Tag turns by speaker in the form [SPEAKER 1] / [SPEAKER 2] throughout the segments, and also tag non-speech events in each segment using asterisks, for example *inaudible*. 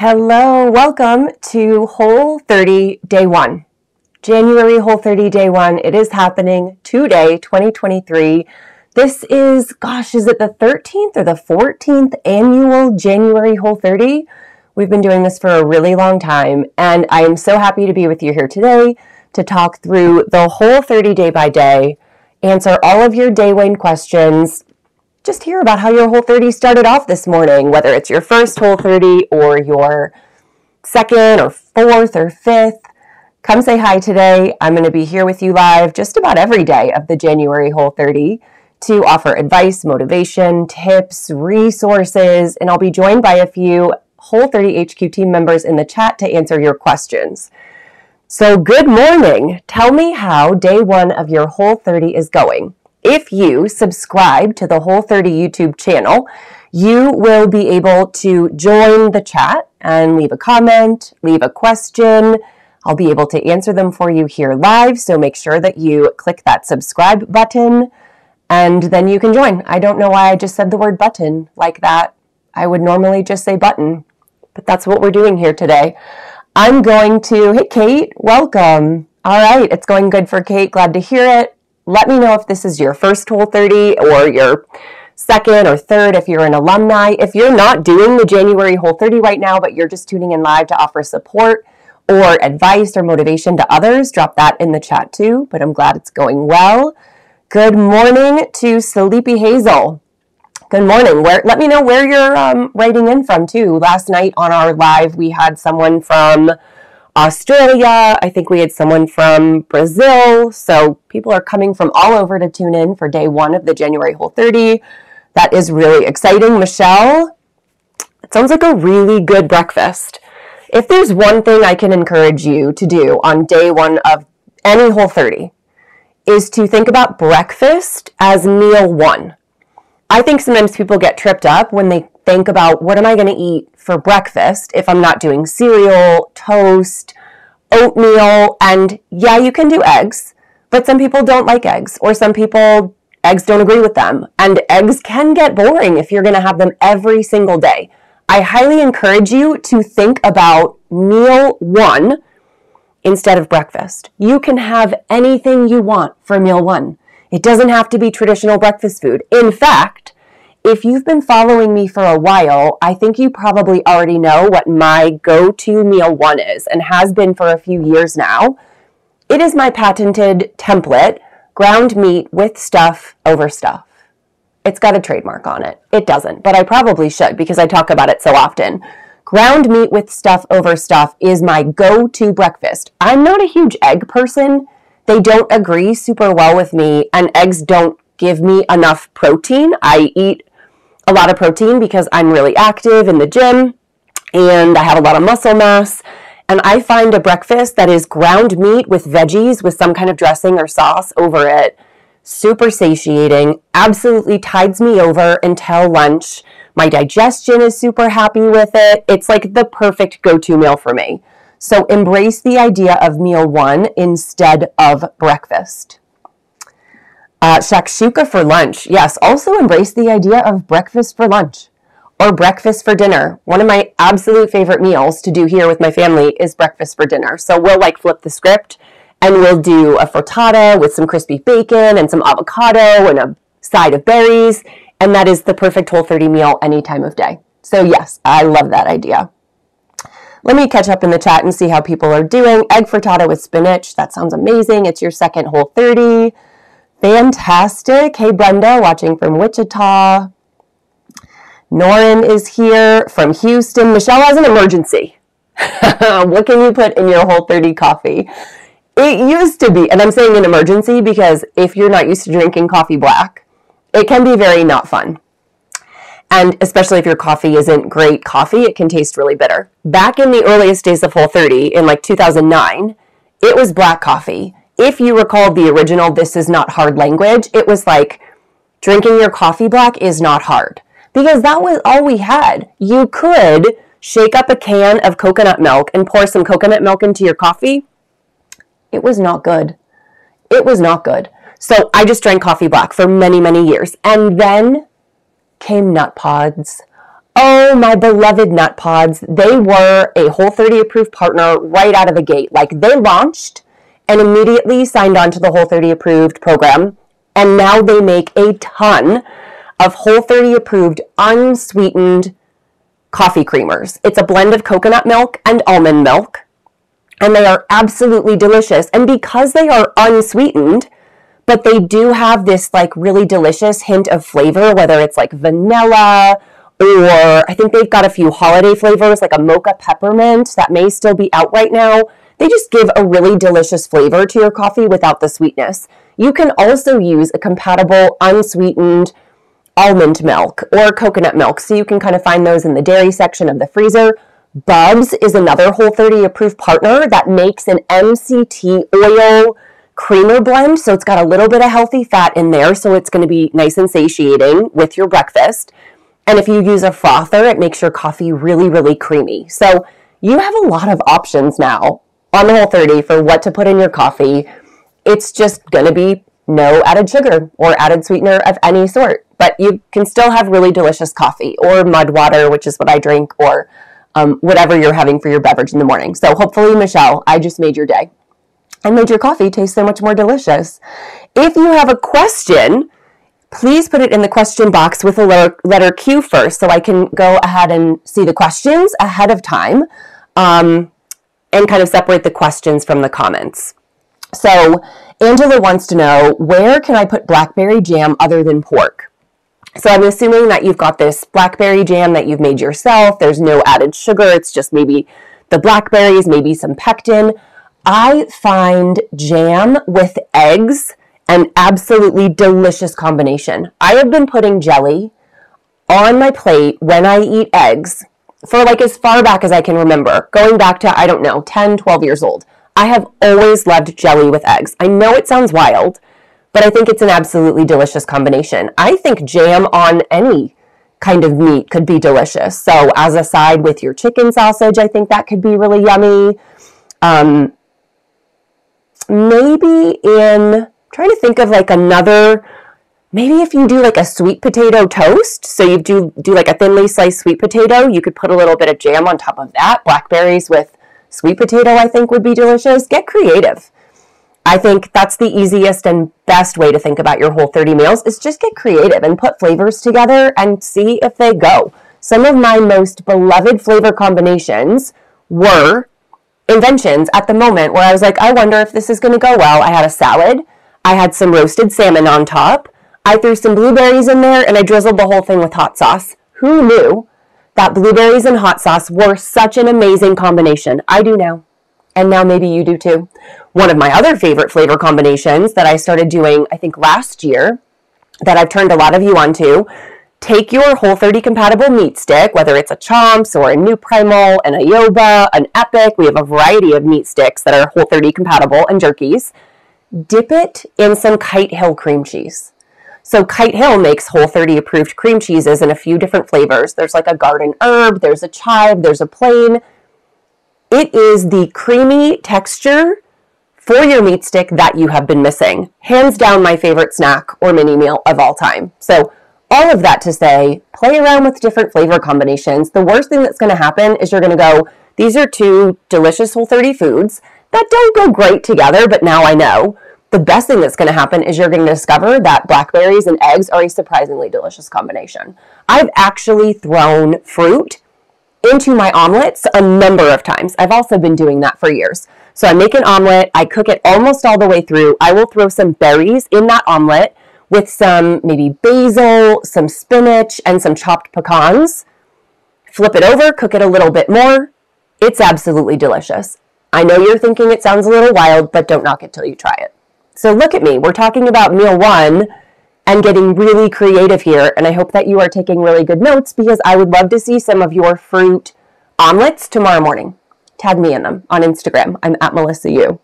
[SPEAKER 1] Hello, welcome to Whole 30 Day 1. January Whole 30 Day 1. It is happening today, 2023. This is, gosh, is it the 13th or the 14th annual January Whole 30? We've been doing this for a really long time, and I am so happy to be with you here today to talk through the whole 30 day by day, answer all of your day one questions, just hear about how your whole 30 started off this morning, whether it's your first whole 30 or your second or fourth or fifth. Come say hi today. I'm going to be here with you live just about every day of the January whole 30 to offer advice, motivation, tips, resources, and I'll be joined by a few Whole 30 HQ team members in the chat to answer your questions. So, good morning. Tell me how day one of your Whole 30 is going. If you subscribe to the Whole 30 YouTube channel, you will be able to join the chat and leave a comment, leave a question. I'll be able to answer them for you here live. So make sure that you click that subscribe button and then you can join. I don't know why I just said the word button like that. I would normally just say button, but that's what we're doing here today. I'm going to, hey, Kate, welcome. All right, it's going good for Kate. Glad to hear it. Let me know if this is your first Whole 30 or your second or third if you're an alumni. If you're not doing the January Whole 30 right now, but you're just tuning in live to offer support or advice or motivation to others, drop that in the chat too. But I'm glad it's going well. Good morning to Sleepy Hazel. Good morning. Where, let me know where you're um, writing in from too. Last night on our live, we had someone from Australia. I think we had someone from Brazil. So people are coming from all over to tune in for day one of the January Whole 30. That is really exciting. Michelle, it sounds like a really good breakfast. If there's one thing I can encourage you to do on day one of any Whole 30, is to think about breakfast as meal one. I think sometimes people get tripped up when they think about what am I going to eat for breakfast if I'm not doing cereal, toast, oatmeal, and yeah, you can do eggs, but some people don't like eggs, or some people, eggs don't agree with them. And eggs can get boring if you're going to have them every single day. I highly encourage you to think about meal one instead of breakfast. You can have anything you want for meal one. It doesn't have to be traditional breakfast food. In fact, if you've been following me for a while, I think you probably already know what my go to meal one is and has been for a few years now. It is my patented template ground meat with stuff over stuff. It's got a trademark on it. It doesn't, but I probably should because I talk about it so often. Ground meat with stuff over stuff is my go to breakfast. I'm not a huge egg person. They don't agree super well with me, and eggs don't give me enough protein. I eat a lot of protein because I'm really active in the gym and I have a lot of muscle mass. And I find a breakfast that is ground meat with veggies with some kind of dressing or sauce over it super satiating, absolutely tides me over until lunch. My digestion is super happy with it. It's like the perfect go to meal for me. So embrace the idea of meal one instead of breakfast. Uh, shakshuka for lunch. Yes, also embrace the idea of breakfast for lunch or breakfast for dinner. One of my absolute favorite meals to do here with my family is breakfast for dinner. So we'll like flip the script and we'll do a frittata with some crispy bacon and some avocado and a side of berries. And that is the perfect whole 30 meal any time of day. So yes, I love that idea. Let me catch up in the chat and see how people are doing. Egg frittata with spinach. That sounds amazing. It's your second whole 30. Fantastic. Hey, Brenda, watching from Wichita. Norin is here from Houston. Michelle has an emergency. *laughs* what can you put in your whole 30 coffee? It used to be, and I'm saying an emergency because if you're not used to drinking coffee black, it can be very not fun. And especially if your coffee isn't great coffee, it can taste really bitter. Back in the earliest days of Whole 30, in like 2009, it was black coffee if you recall the original This Is Not Hard language, it was like drinking your coffee black is not hard. Because that was all we had. You could shake up a can of coconut milk and pour some coconut milk into your coffee. It was not good. It was not good. So I just drank coffee black for many, many years. And then came nut pods. Oh, my beloved Nut Pods. They were a Whole 30 approved partner right out of the gate. Like they launched and immediately signed on to the Whole 30 approved program. And now they make a ton of Whole 30 approved unsweetened coffee creamers. It's a blend of coconut milk and almond milk. And they are absolutely delicious. And because they are unsweetened, but they do have this like really delicious hint of flavor, whether it's like vanilla or I think they've got a few holiday flavors like a mocha peppermint that may still be out right now. They just give a really delicious flavor to your coffee without the sweetness. You can also use a compatible unsweetened almond milk or coconut milk. So you can kind of find those in the dairy section of the freezer. Bubs is another Whole 30 approved partner that makes an MCT oil creamer blend. So it's got a little bit of healthy fat in there. So it's going to be nice and satiating with your breakfast. And if you use a frother, it makes your coffee really, really creamy. So you have a lot of options now on the Whole 30 for what to put in your coffee. It's just going to be no added sugar or added sweetener of any sort. But you can still have really delicious coffee or mud water, which is what I drink, or um, whatever you're having for your beverage in the morning. So hopefully, Michelle, I just made your day and made your coffee taste so much more delicious. If you have a question, please put it in the question box with a letter, letter Q first so I can go ahead and see the questions ahead of time um, and kind of separate the questions from the comments. So Angela wants to know, where can I put blackberry jam other than pork? So I'm assuming that you've got this blackberry jam that you've made yourself. There's no added sugar. It's just maybe the blackberries, maybe some pectin. I find jam with eggs an absolutely delicious combination. I have been putting jelly on my plate when I eat eggs for like as far back as I can remember, going back to, I don't know, 10, 12 years old. I have always loved jelly with eggs. I know it sounds wild, but I think it's an absolutely delicious combination. I think jam on any kind of meat could be delicious. So, as a side with your chicken sausage, I think that could be really yummy. Um, maybe in trying to think of like another maybe if you do like a sweet potato toast so you do do like a thinly sliced sweet potato you could put a little bit of jam on top of that. Blackberries with sweet potato i think would be delicious. Get creative. I think that's the easiest and best way to think about your whole 30 meals is just get creative and put flavors together and see if they go. Some of my most beloved flavor combinations were inventions at the moment where i was like i wonder if this is going to go well. I had a salad. I had some roasted salmon on top. I threw some blueberries in there and I drizzled the whole thing with hot sauce. Who knew that blueberries and hot sauce were such an amazing combination? I do now. And now maybe you do too. One of my other favorite flavor combinations that I started doing, I think last year, that I've turned a lot of you onto. Take your Whole 30 compatible meat stick, whether it's a Chomps or a New Primal, an Ayoba, an Epic. We have a variety of meat sticks that are Whole 30 compatible and jerkies dip it in some Kite Hill cream cheese. So Kite Hill makes Whole 30 approved cream cheeses in a few different flavors. There's like a garden herb, there's a chive, there's a plain. It is the creamy texture for your meat stick that you have been missing. Hands down my favorite snack or mini meal of all time. So all of that to say, play around with different flavor combinations. The worst thing that's going to happen is you're going to go, these are two delicious Whole 30 foods that don't go great together, but now I know. The best thing that's going to happen is you're going to discover that blackberries and eggs are a surprisingly delicious combination. I've actually thrown fruit into my omelets a number of times. I've also been doing that for years. So I make an omelet, I cook it almost all the way through. I will throw some berries in that omelet with some maybe basil, some spinach, and some chopped pecans. Flip it over, cook it a little bit more. It's absolutely delicious. I know you're thinking it sounds a little wild, but don't knock it till you try it. So look at me. We're talking about meal one and getting really creative here. And I hope that you are taking really good notes because I would love to see some of your fruit omelets tomorrow morning. Tag me in them on Instagram. I'm at Melissa U.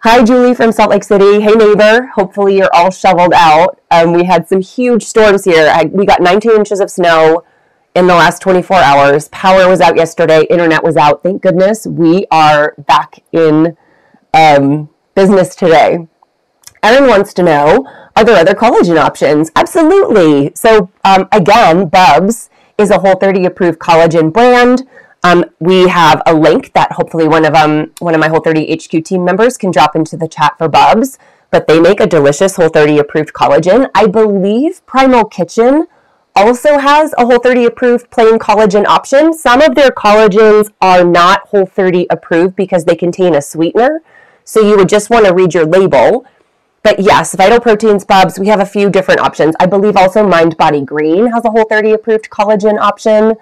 [SPEAKER 1] Hi, Julie from Salt Lake City. Hey, neighbor. Hopefully, you're all shoveled out. Um, we had some huge storms here. I, we got 19 inches of snow in the last 24 hours. Power was out yesterday, internet was out. Thank goodness we are back in um, business today. Erin wants to know Are there other collagen options? Absolutely. So, um, again, Bubs is a Whole 30 approved collagen brand. Um, we have a link that hopefully one of um one of my Whole 30 HQ team members can drop into the chat for Bubs. But they make a delicious Whole 30 approved collagen. I believe Primal Kitchen also has a Whole 30 approved plain collagen option. Some of their collagens are not Whole 30 approved because they contain a sweetener. So you would just want to read your label. But yes, Vital Proteins Bubs, we have a few different options. I believe also Mind Body Green has a Whole 30 approved collagen option.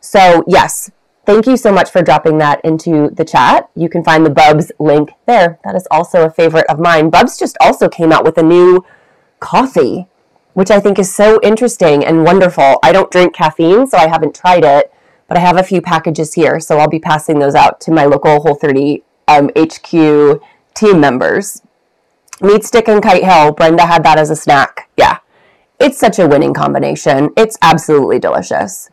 [SPEAKER 1] So yes, thank you so much for dropping that into the chat. You can find the Bubs link there. That is also a favorite of mine. Bubs just also came out with a new coffee which I think is so interesting and wonderful. I don't drink caffeine, so I haven't tried it, but I have a few packages here, so I'll be passing those out to my local Whole 30 um, HQ team members. Meat stick and kite hill. Brenda had that as a snack. Yeah, it's such a winning combination. It's absolutely delicious.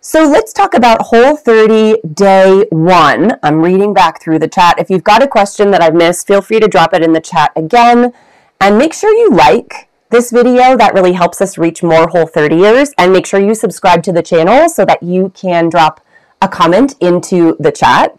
[SPEAKER 1] So let's talk about Whole 30 Day 1. I'm reading back through the chat. If you've got a question that I've missed, feel free to drop it in the chat again. And make sure you like this video. That really helps us reach more Whole 30ers. And make sure you subscribe to the channel so that you can drop a comment into the chat.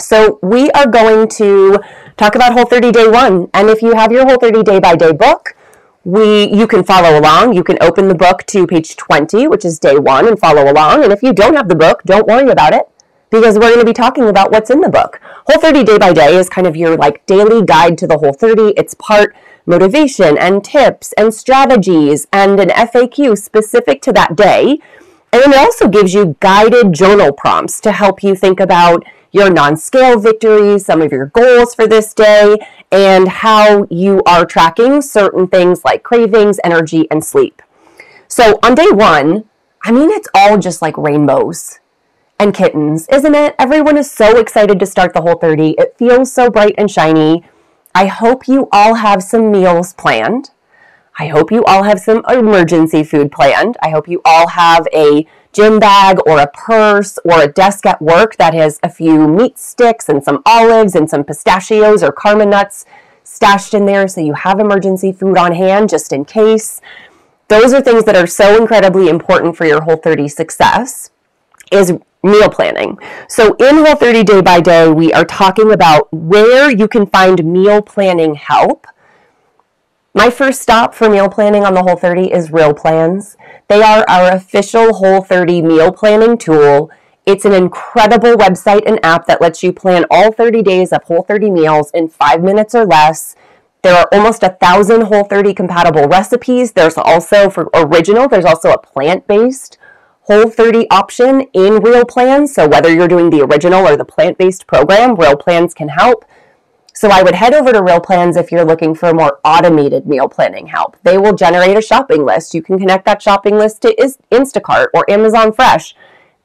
[SPEAKER 1] So we are going to talk about Whole 30 Day 1. And if you have your Whole 30 Day by Day book, we you can follow along. You can open the book to page 20, which is day 1 and follow along. And if you don't have the book, don't worry about it because we're going to be talking about what's in the book. Whole 30 Day by Day is kind of your like daily guide to the Whole 30. It's part motivation and tips and strategies and an FAQ specific to that day. And it also gives you guided journal prompts to help you think about your non scale victories, some of your goals for this day, and how you are tracking certain things like cravings, energy, and sleep. So on day one, I mean, it's all just like rainbows and kittens, isn't it? Everyone is so excited to start the whole 30. It feels so bright and shiny. I hope you all have some meals planned. I hope you all have some emergency food planned. I hope you all have a gym bag or a purse or a desk at work that has a few meat sticks and some olives and some pistachios or karma nuts stashed in there so you have emergency food on hand just in case. Those are things that are so incredibly important for your Whole 30 success is meal planning. So in Whole 30 Day by Day, we are talking about where you can find meal planning help. My first stop for meal planning on the Whole 30 is Real Plans. They are our official Whole 30 meal planning tool. It's an incredible website and app that lets you plan all 30 days of Whole 30 meals in five minutes or less. There are almost a thousand Whole 30 compatible recipes. There's also for original, there's also a plant based Whole 30 option in Real Plans. So whether you're doing the original or the plant-based program, Real Plans can help. So I would head over to Real Plans if you're looking for more automated meal planning help. They will generate a shopping list. You can connect that shopping list to Instacart or Amazon Fresh.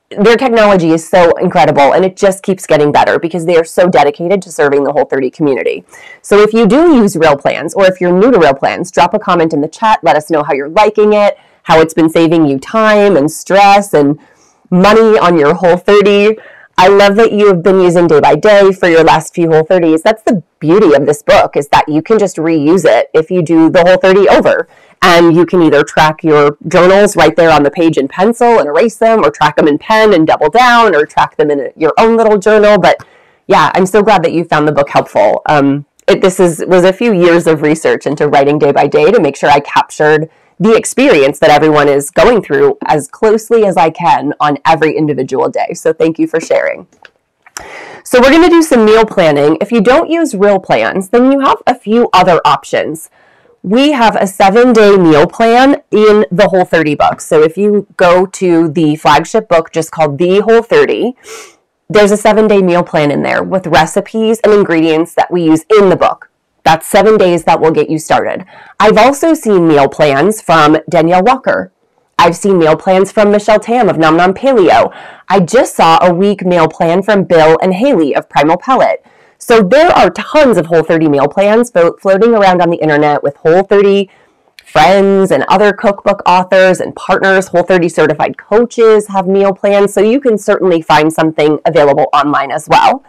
[SPEAKER 1] Their technology is so incredible and it just keeps getting better because they are so dedicated to serving the Whole 30 community. So if you do use Real Plans or if you're new to Real Plans, drop a comment in the chat. Let us know how you're liking it how it's been saving you time and stress and money on your whole 30. I love that you have been using day by day for your last few whole 30s. That's the beauty of this book is that you can just reuse it if you do the whole 30 over. And you can either track your journals right there on the page in pencil and erase them, or track them in pen and double down, or track them in your own little journal. But yeah, I'm so glad that you found the book helpful. Um, it, this is was a few years of research into writing day by day to make sure I captured the experience that everyone is going through as closely as I can on every individual day. So thank you for sharing. So we're going to do some meal planning. If you don't use real plans, then you have a few other options. We have a seven day meal plan in the Whole 30 book. So if you go to the flagship book just called The Whole 30, there's a seven day meal plan in there with recipes and ingredients that we use in the book. That's seven days that will get you started. I've also seen meal plans from Danielle Walker. I've seen meal plans from Michelle Tam of Nom Nom Paleo. I just saw a week meal plan from Bill and Haley of Primal Palate. So there are tons of Whole 30 meal plans floating around on the internet with Whole 30 friends and other cookbook authors and partners. Whole 30 certified coaches have meal plans, so you can certainly find something available online as well.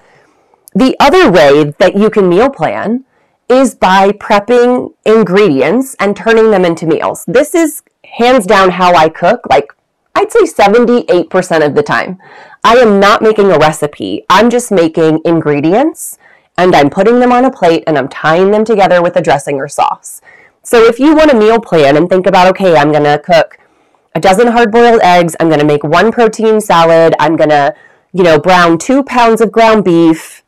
[SPEAKER 1] The other way that you can meal plan is by prepping ingredients and turning them into meals. This is hands down how I cook. Like I'd say 78% of the time. I am not making a recipe. I'm just making ingredients and I'm putting them on a plate and I'm tying them together with a dressing or sauce. So if you want a meal plan and think about, okay, I'm going to cook a dozen hard boiled eggs, I'm going to make one protein salad, I'm going to, you know, brown two pounds of ground beef,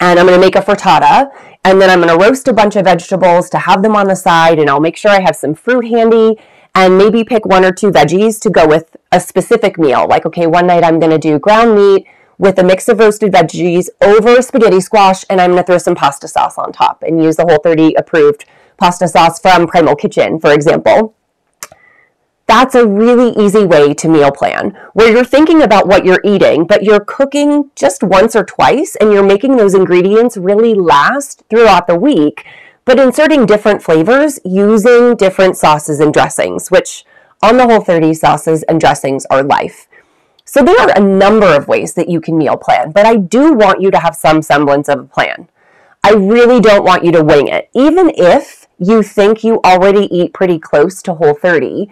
[SPEAKER 1] and I'm going to make a frittata. And then I'm going to roast a bunch of vegetables to have them on the side, and I'll make sure I have some fruit handy and maybe pick one or two veggies to go with a specific meal. Like, okay, one night I'm going to do ground meat with a mix of roasted veggies over spaghetti squash, and I'm going to throw some pasta sauce on top and use the Whole 30 approved pasta sauce from Primal Kitchen, for example. That's a really easy way to meal plan where you're thinking about what you're eating, but you're cooking just once or twice and you're making those ingredients really last throughout the week, but inserting different flavors using different sauces and dressings, which on the Whole 30 sauces and dressings are life. So there are a number of ways that you can meal plan, but I do want you to have some semblance of a plan. I really don't want you to wing it. Even if you think you already eat pretty close to Whole 30,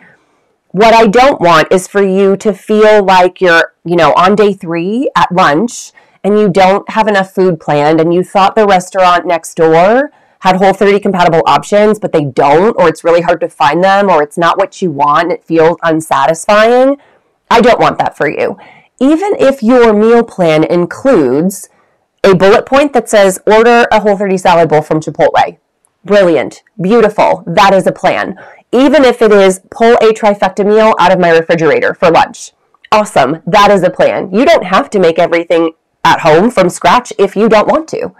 [SPEAKER 1] what I don't want is for you to feel like you're, you know, on day three at lunch and you don't have enough food planned and you thought the restaurant next door had Whole 30 compatible options, but they don't, or it's really hard to find them, or it's not what you want, and it feels unsatisfying. I don't want that for you. Even if your meal plan includes a bullet point that says order a Whole 30 salad bowl from Chipotle. Brilliant. Beautiful. That is a plan. Even if it is pull a trifecta meal out of my refrigerator for lunch. Awesome. That is a plan. You don't have to make everything at home from scratch if you don't want to.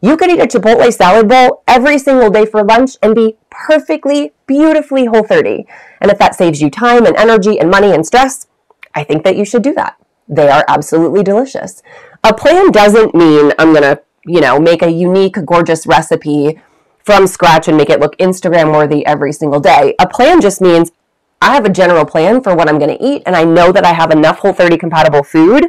[SPEAKER 1] You could eat a Chipotle salad bowl every single day for lunch and be perfectly, beautifully whole 30. And if that saves you time and energy and money and stress, I think that you should do that. They are absolutely delicious. A plan doesn't mean I'm going to, you know, make a unique, gorgeous recipe from scratch and make it look Instagram worthy every single day. A plan just means I have a general plan for what I'm going to eat and I know that I have enough Whole 30 compatible food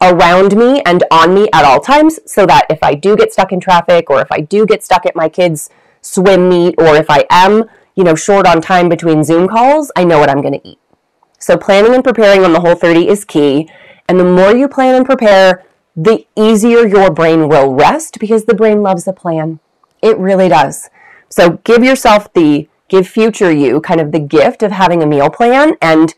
[SPEAKER 1] around me and on me at all times so that if I do get stuck in traffic or if I do get stuck at my kids' swim meet or if I am, you know, short on time between Zoom calls, I know what I'm going to eat. So planning and preparing on the Whole 30 is key. And the more you plan and prepare, the easier your brain will rest because the brain loves a plan. It really does. So give yourself the, give future you kind of the gift of having a meal plan and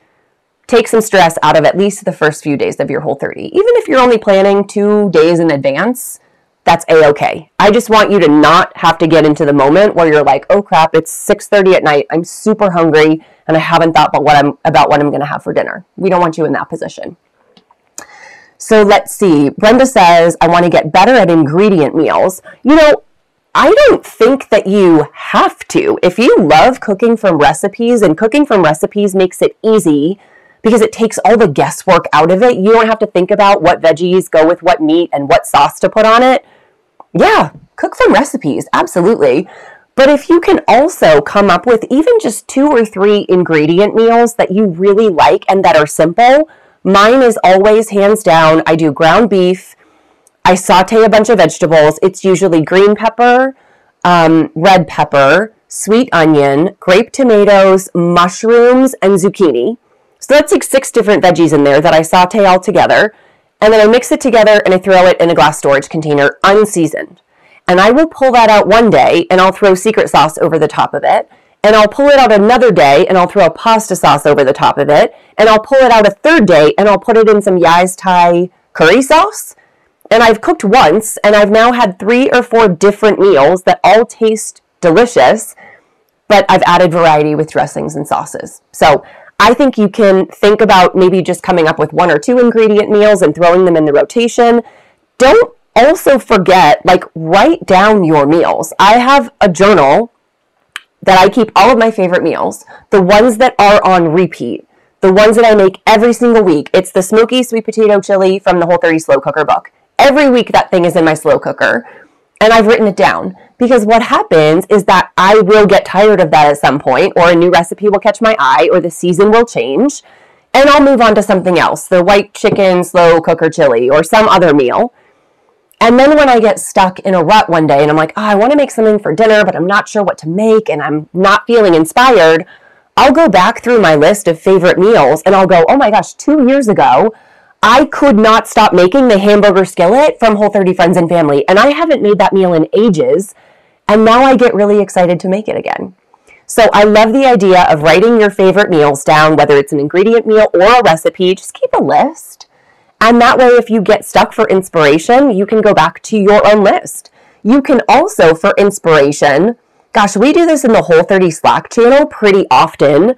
[SPEAKER 1] take some stress out of at least the first few days of your whole 30. Even if you're only planning two days in advance, that's a-okay. I just want you to not have to get into the moment where you're like, oh crap, it's 6.30 at night, I'm super hungry, and I haven't thought about what I'm, about what I'm gonna have for dinner. We don't want you in that position. So let's see. Brenda says, I want to get better at ingredient meals. You know, I don't think that you have to. If you love cooking from recipes and cooking from recipes makes it easy because it takes all the guesswork out of it, you don't have to think about what veggies go with what meat and what sauce to put on it. Yeah, cook from recipes, absolutely. But if you can also come up with even just two or three ingredient meals that you really like and that are simple, Mine is always hands down. I do ground beef. I saute a bunch of vegetables. It's usually green pepper, um, red pepper, sweet onion, grape tomatoes, mushrooms, and zucchini. So that's like six different veggies in there that I saute all together. And then I mix it together and I throw it in a glass storage container unseasoned. And I will pull that out one day and I'll throw secret sauce over the top of it and I'll pull it out another day and I'll throw a pasta sauce over the top of it, and I'll pull it out a third day and I'll put it in some Yai's Thai curry sauce. And I've cooked once and I've now had three or four different meals that all taste delicious, but I've added variety with dressings and sauces. So I think you can think about maybe just coming up with one or two ingredient meals and throwing them in the rotation. Don't also forget, like, write down your meals. I have a journal that I keep all of my favorite meals, the ones that are on repeat, the ones that I make every single week. It's the smoky sweet potato chili from the Whole 30 Slow Cooker book. Every week that thing is in my slow cooker. And I've written it down because what happens is that I will get tired of that at some point, or a new recipe will catch my eye, or the season will change, and I'll move on to something else the white chicken slow cooker chili, or some other meal. And then when I get stuck in a rut one day and I'm like, oh, I want to make something for dinner, but I'm not sure what to make and I'm not feeling inspired, I'll go back through my list of favorite meals and I'll go, oh my gosh, two years ago, I could not stop making the hamburger skillet from Whole 30 Friends and Family. And I haven't made that meal in ages. And now I get really excited to make it again. So I love the idea of writing your favorite meals down, whether it's an ingredient meal or a recipe. Just keep a list. And that way, if you get stuck for inspiration, you can go back to your own list. You can also, for inspiration, gosh, we do this in the Whole 30 Slack channel pretty often.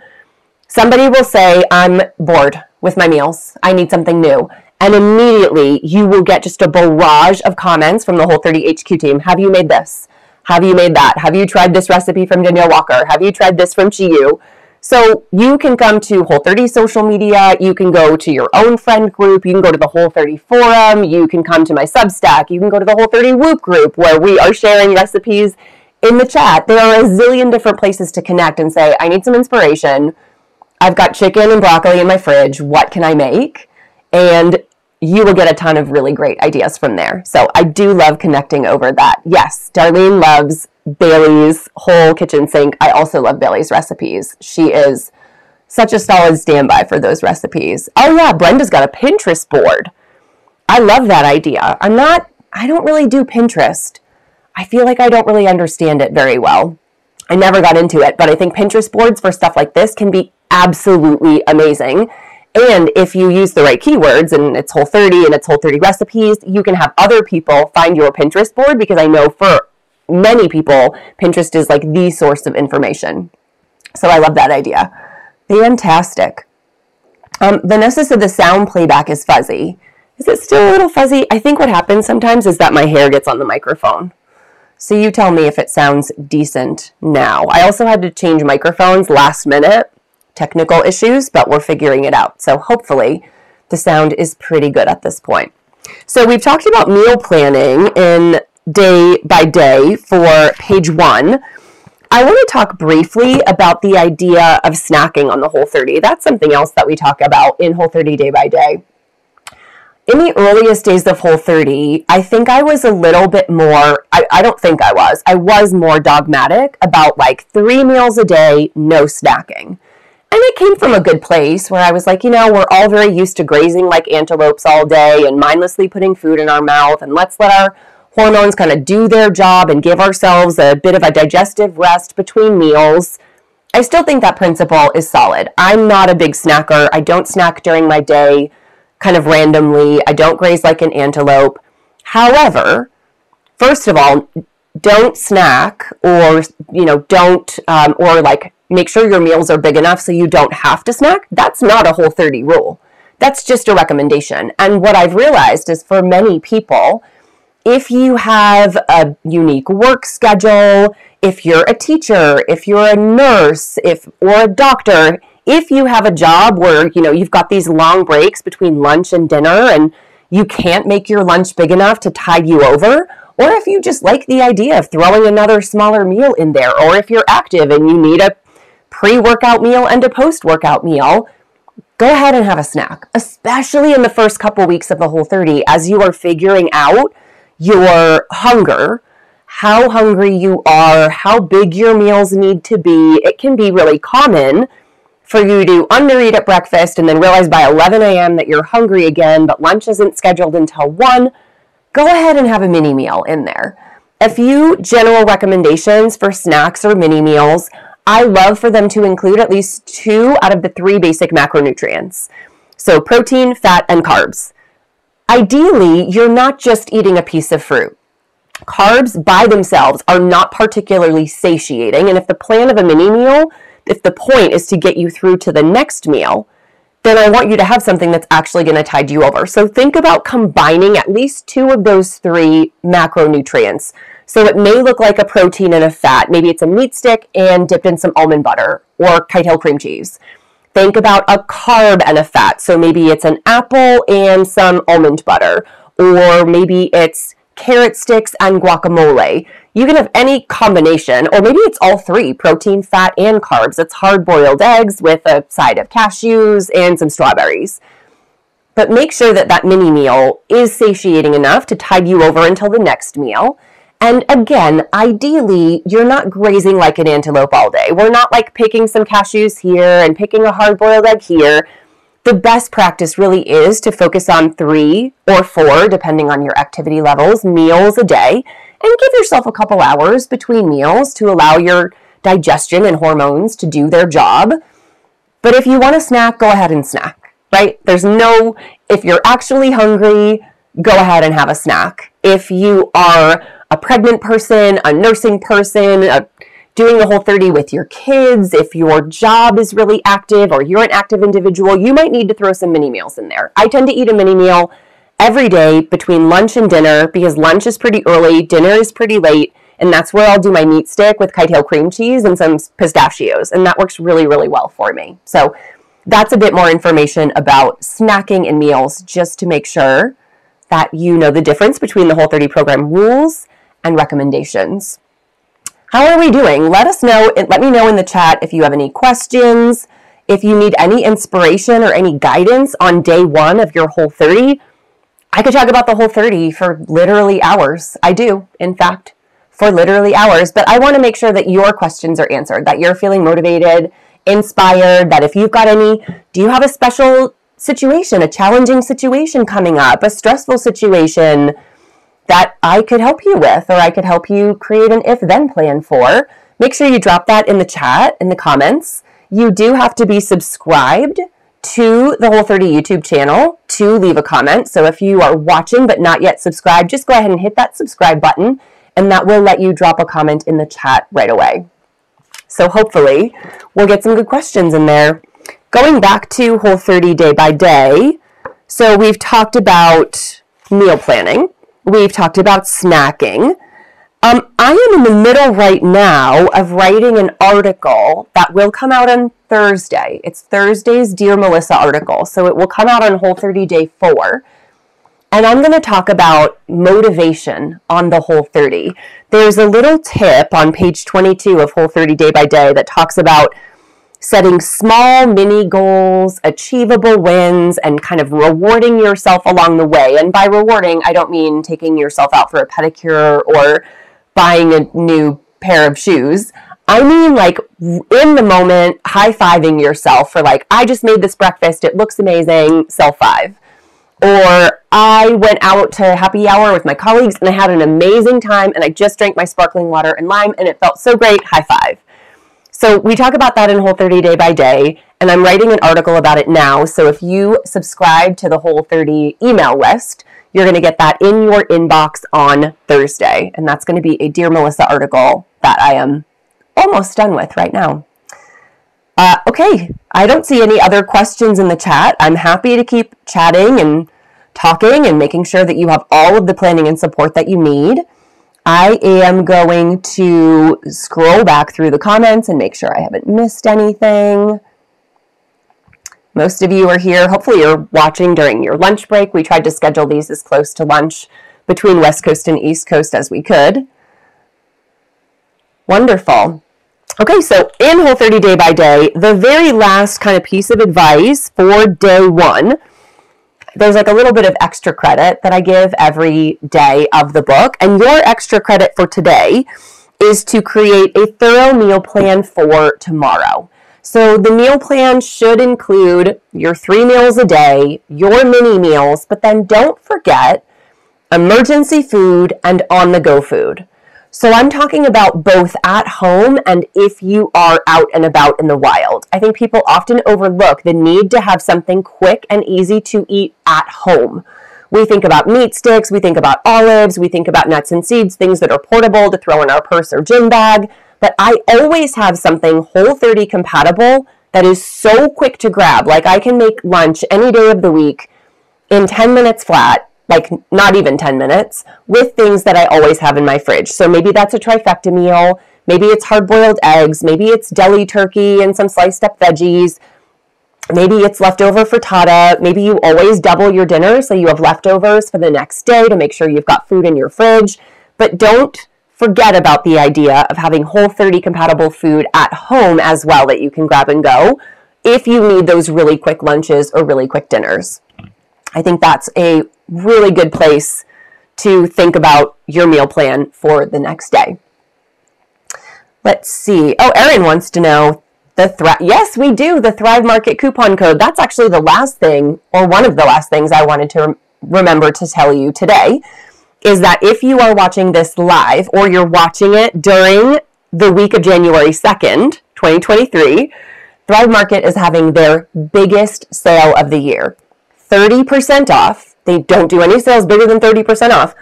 [SPEAKER 1] Somebody will say, I'm bored with my meals. I need something new. And immediately you will get just a barrage of comments from the Whole 30 HQ team. Have you made this? Have you made that? Have you tried this recipe from Danielle Walker? Have you tried this from Chi Yu? So you can come to Whole 30 social media, you can go to your own friend group, you can go to the Whole 30 forum, you can come to my Substack, you can go to the Whole 30 Whoop group where we are sharing recipes in the chat. There are a zillion different places to connect and say, I need some inspiration. I've got chicken and broccoli in my fridge. What can I make? And you will get a ton of really great ideas from there. So I do love connecting over that. Yes, Darlene loves Bailey's whole kitchen sink. I also love Bailey's recipes. She is such a solid standby for those recipes. Oh yeah, Brenda's got a Pinterest board. I love that idea. I'm not I don't really do Pinterest. I feel like I don't really understand it very well. I never got into it, but I think Pinterest boards for stuff like this can be absolutely amazing. And if you use the right keywords and it's Whole 30 and it's Whole 30 recipes, you can have other people find your Pinterest board because I know for many people, Pinterest is like the source of information. So I love that idea. Fantastic. Um, Vanessa said the sound playback is fuzzy. Is it still a little fuzzy? I think what happens sometimes is that my hair gets on the microphone. So you tell me if it sounds decent now. I also had to change microphones last minute, technical issues, but we're figuring it out. So hopefully the sound is pretty good at this point. So we've talked about meal planning in day by day for page one. I want to talk briefly about the idea of snacking on the Whole 30. That's something else that we talk about in Whole 30 day by day in the earliest days of Whole 30, I think I was a little bit more, I, I don't think I was, I was more dogmatic about like three meals a day, no snacking. And it came from a good place where I was like, you know, we're all very used to grazing like antelopes all day and mindlessly putting food in our mouth, and let's let our hormones kind of do their job and give ourselves a bit of a digestive rest between meals. I still think that principle is solid. I'm not a big snacker. I don't snack during my day kind of randomly. I don't graze like an antelope. However, first of all, don't snack or, you know, don't, um, or like make sure your meals are big enough so you don't have to snack. That's not a whole 30 rule. That's just a recommendation. And what I've realized is for many people, if you have a unique work schedule, if you're a teacher, if you're a nurse, if or a doctor, if you have a job where, you know, you've got these long breaks between lunch and dinner and you can't make your lunch big enough to tide you over, or if you just like the idea of throwing another smaller meal in there, or if you're active and you need a pre workout meal and a post workout meal, go ahead and have a snack, especially in the first couple weeks of the whole 30 as you are figuring out your hunger, how hungry you are, how big your meals need to be. It can be really common for you to undereat at breakfast and then realize by 11 a.m. that you're hungry again, but lunch isn't scheduled until 1, go ahead and have a mini meal in there. A few general recommendations for snacks or mini meals. I love for them to include at least two out of the three basic macronutrients. So, protein, fat, and carbs. Ideally, you're not just eating a piece of fruit. Carbs by themselves are not particularly satiating, and if the plan of a mini meal if the point is to get you through to the next meal, then I want you to have something that's actually going to tide you over. So think about combining at least two of those three macronutrients. So it may look like a protein and a fat. Maybe it's a meat stick and dipped in some almond butter or Kite Hill cream cheese. Think about a carb and a fat. So maybe it's an apple and some almond butter, or maybe it's carrot sticks and guacamole. You can have any combination, or maybe it's all three protein, fat, and carbs. It's hard boiled eggs with a side of cashews and some strawberries. But make sure that that mini meal is satiating enough to tide you over until the next meal. And again, ideally, you're not grazing like an antelope all day. We're not like picking some cashews here and picking a hard boiled egg here. The best practice really is to focus on three or four, depending on your activity levels, meals a day, and give yourself a couple hours between meals to allow your digestion and hormones to do their job. But if you want to snack, go ahead and snack, right? There's no, if you're actually hungry, go ahead and have a snack. If you are a pregnant person, a nursing person, a, doing the whole 30 with your kids, if your job is really active or you're an active individual, you might need to throw some mini meals in there. I tend to eat a mini meal every day between lunch and dinner because lunch is pretty early, dinner is pretty late, and that's where I'll do my meat stick with Kite cream cheese and some pistachios, and that works really, really well for me. So that's a bit more information about snacking and meals just to make sure that you know the difference between the Whole 30 program rules and recommendations. How are we doing? Let us know. Let me know in the chat if you have any questions, if you need any inspiration or any guidance on day one of your Whole 30. I could talk about the Whole 30 for literally hours. I do, in fact, for literally hours. But I want to make sure that your questions are answered, that you're feeling motivated, inspired, that if you've got any, do you have a special situation, a challenging situation coming up, a stressful situation? that I could help you with, or I could help you create an if then plan for, make sure you drop that in the chat, in the comments. You do have to be subscribed to the Whole 30 YouTube channel to leave a comment. So if you are watching but not yet subscribed, just go ahead and hit that subscribe button, and that will let you drop a comment in the chat right away. So hopefully, we'll get some good questions in there. Going back to Whole 30 day by day, so we've talked about meal planning. We've talked about snacking. Um, I am in the middle right now of writing an article that will come out on Thursday. It's Thursday's Dear Melissa article, so it will come out on Whole 30 Day 4. And I'm going to talk about motivation on the Whole 30. There's a little tip on page 22 of Whole 30 Day by Day that talks about setting small mini goals, achievable wins, and kind of rewarding yourself along the way. And by rewarding, I don't mean taking yourself out for a pedicure or buying a new pair of shoes. I mean, like in the moment, high fiving yourself for, like, I just made this breakfast, it looks amazing, self five. Or I went out to happy hour with my colleagues and I had an amazing time and I just drank my sparkling water and lime and it felt so great, high five. So we talk about that in Whole 30 Day by Day, and I'm writing an article about it now. So if you subscribe to the Whole 30 email list, you're going to get that in your inbox on Thursday. And that's going to be a Dear Melissa article that I am almost done with right now. Uh, okay, I don't see any other questions in the chat. I'm happy to keep chatting and talking and making sure that you have all of the planning and support that you need. I am going to scroll back through the comments and make sure I haven't missed anything. Most of you are here. Hopefully, you're watching during your lunch break. We tried to schedule these as close to lunch between West Coast and East Coast as we could. Wonderful. Okay, so in Whole 30 Day by Day, the very last kind of piece of advice for day one there's like a little bit of extra credit that I give every day of the book. And your extra credit for today is to create a thorough meal plan for tomorrow. So the meal plan should include your three meals a day, your mini meals, but then don't forget emergency food and on the go food. So I'm talking about both at home and if you are out and about in the wild. I think people often overlook the need to have something quick and easy to eat at home. We think about meat sticks, we think about olives, we think about nuts and seeds, things that are portable to throw in our purse or gym bag. But I always have something Whole 30 compatible that is so quick to grab. Like I can make lunch any day of the week in 10 minutes flat like not even 10 minutes, with things that I always have in my fridge. So maybe that's a trifecta meal. Maybe it's hard boiled eggs. Maybe it's deli turkey and some sliced up veggies. Maybe it's leftover frittata. Maybe you always double your dinner so you have leftovers for the next day to make sure you've got food in your fridge. But don't forget about the idea of having Whole 30 compatible food at home as well that you can grab and go if you need those really quick lunches or really quick dinners. I think that's a really good place to think about your meal plan for the next day. Let's see. Oh, Erin wants to know the Thrive. Yes, we do. The Thrive Market coupon code. That's actually the last thing, or one of the last things I wanted to rem- remember to tell you today is that if you are watching this live or you're watching it during the week of January 2nd, 2023, Thrive Market is having their biggest sale of the year. 30% off. They don't do any sales bigger than 30% off.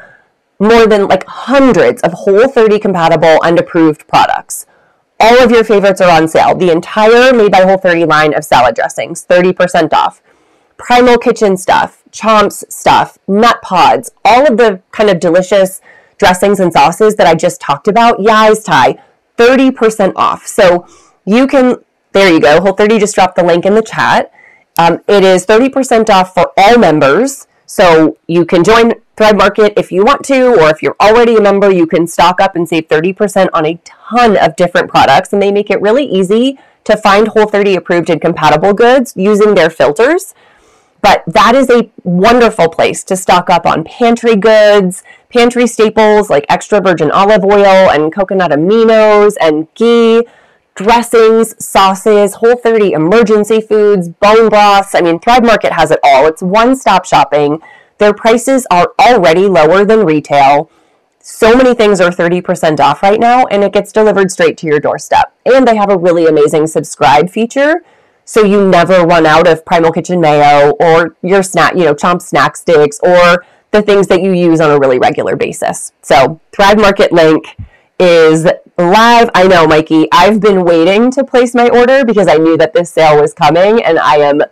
[SPEAKER 1] More than like hundreds of Whole 30 compatible and approved products. All of your favorites are on sale. The entire Made by Whole 30 line of salad dressings, 30% off. Primal Kitchen stuff, Chomps stuff, nutpods, all of the kind of delicious dressings and sauces that I just talked about, Yai's Thai, 30% off. So you can, there you go, Whole 30 just dropped the link in the chat. Um, it is 30% off for all members. So you can join Thrive Market if you want to, or if you're already a member, you can stock up and save 30% on a ton of different products. And they make it really easy to find Whole 30 approved and compatible goods using their filters. But that is a wonderful place to stock up on pantry goods, pantry staples like extra virgin olive oil and coconut aminos and ghee, dressings, sauces, Whole 30 emergency foods, bone broths. I mean, Thrive Market has it all. It's one stop shopping. Their prices are already lower than retail. So many things are 30% off right now, and it gets delivered straight to your doorstep. And they have a really amazing subscribe feature so you never run out of Primal Kitchen mayo or your snack, you know, Chomp snack sticks or the things that you use on a really regular basis. So Thrive Market link is live. I know, Mikey, I've been waiting to place my order because I knew that this sale was coming and I am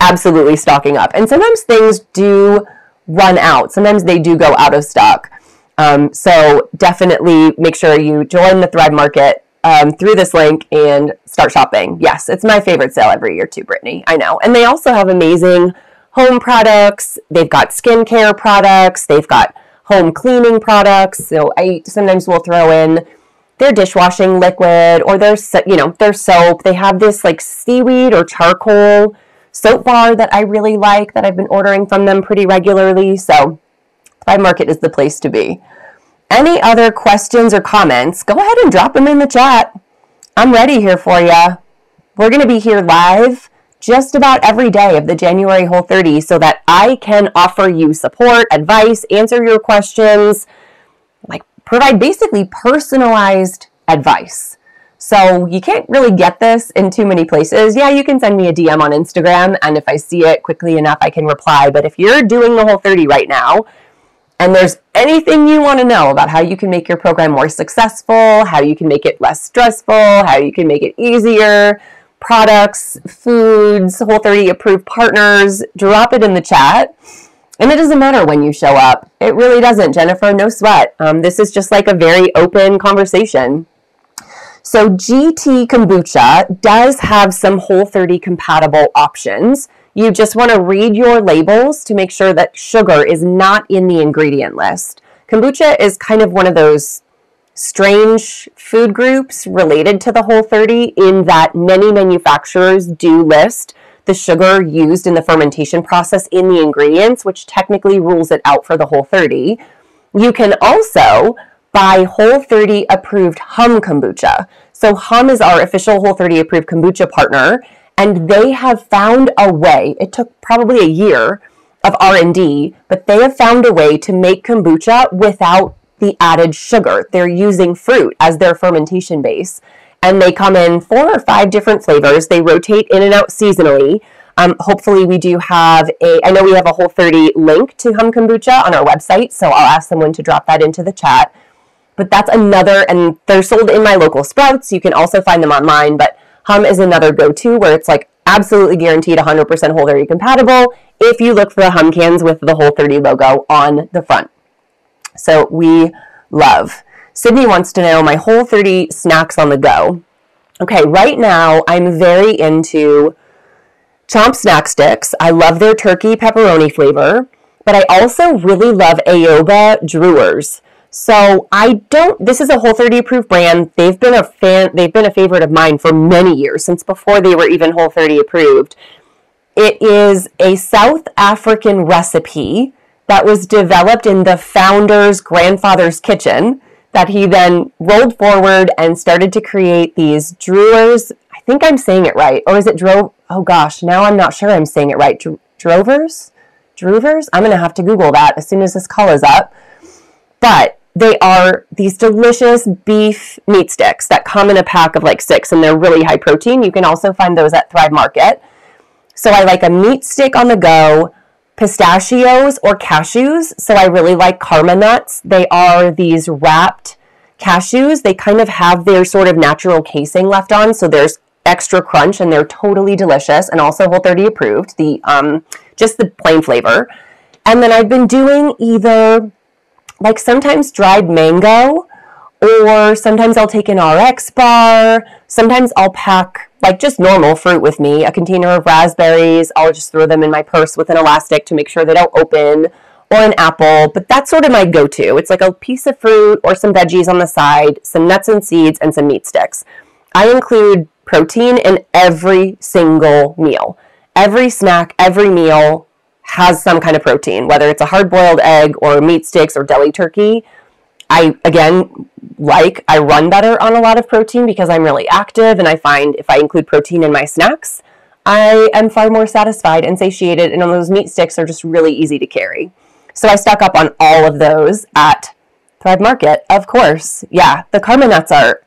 [SPEAKER 1] absolutely stocking up. And sometimes things do run out. Sometimes they do go out of stock. Um, so definitely make sure you join the Thrive Market um, through this link and start shopping. Yes, it's my favorite sale every year too, Brittany. I know. And they also have amazing home products. They've got skincare products. They've got home cleaning products. So I sometimes will throw in their dishwashing liquid or their you know their soap. They have this like seaweed or charcoal soap bar that I really like that I've been ordering from them pretty regularly. So Thrive Market is the place to be. Any other questions or comments, go ahead and drop them in the chat. I'm ready here for you. We're going to be here live just about every day of the January Whole 30 so that I can offer you support, advice, answer your questions, provide basically personalized advice. So you can't really get this in too many places. Yeah, you can send me a DM on Instagram, and if I see it quickly enough, I can reply. But if you're doing the Whole 30 right now, and there's anything you want to know about how you can make your program more successful, how you can make it less stressful, how you can make it easier, products, foods, Whole 30 approved partners, drop it in the chat. And it doesn't matter when you show up. It really doesn't, Jennifer. No sweat. Um, this is just like a very open conversation. So, GT Kombucha does have some Whole 30 compatible options. You just want to read your labels to make sure that sugar is not in the ingredient list. Kombucha is kind of one of those strange food groups related to the Whole 30 in that many manufacturers do list the sugar used in the fermentation process in the ingredients, which technically rules it out for the Whole 30. You can also buy Whole 30 approved Hum kombucha. So Hum is our official Whole 30 approved kombucha partner, and they have found a way. It took probably a year of R&D, but they have found a way to make kombucha without the added sugar. They're using fruit as their fermentation base. And they come in four or five different flavors. They rotate in and out seasonally. Um, hopefully, we do have a, I know we have a Whole 30 link to Hum Kombucha on our website, so I'll ask someone to drop that into the chat. But that's another, and they're sold in my local sprouts. You can also find them online, but Hum is another go-to where it's like absolutely guaranteed 100% Whole 30 compatible if you look for the Hum cans with the Whole 30 logo on the front. So we love. Sydney wants to know my Whole 30 snacks on the go. Okay, right now I'm very into Chomp Snack Sticks. I love their turkey pepperoni flavor, but I also really love Aoba Drewers. So I don't. This is a Whole 30 approved brand. They've been a fan. They've been a favorite of mine for many years, since before they were even Whole 30 approved. It is a South African recipe that was developed in the founder's grandfather's kitchen that he then rolled forward and started to create these drawers. I think I'm saying it right. Or is it drove? Oh gosh, now I'm not sure I'm saying it right. Dr- drovers? Drovers? I'm going to have to Google that as soon as this call is up. But they are these delicious beef meat sticks that come in a pack of like six and they're really high protein. You can also find those at Thrive Market. So I like a meat stick on the go, pistachios or cashews. So I really like karma nuts. They are these wrapped cashews. They kind of have their sort of natural casing left on. So there's extra crunch and they're totally delicious and also Whole 30 approved. The um, just the plain flavor. And then I've been doing either like sometimes dried mango, or sometimes I'll take an RX bar. Sometimes I'll pack like just normal fruit with me, a container of raspberries. I'll just throw them in my purse with an elastic to make sure they don't open, or an apple. But that's sort of my go to. It's like a piece of fruit or some veggies on the side, some nuts and seeds, and some meat sticks. I include protein in every single meal. Every snack, every meal, has some kind of protein, whether it's a hard boiled egg or meat sticks or deli turkey. I, again, like, I run better on a lot of protein because I'm really active, and I find if I include protein in my snacks, I am far more satisfied and satiated, and those meat sticks are just really easy to carry. So I stock up on all of those at Thrive Market, of course. Yeah, the Karma nuts are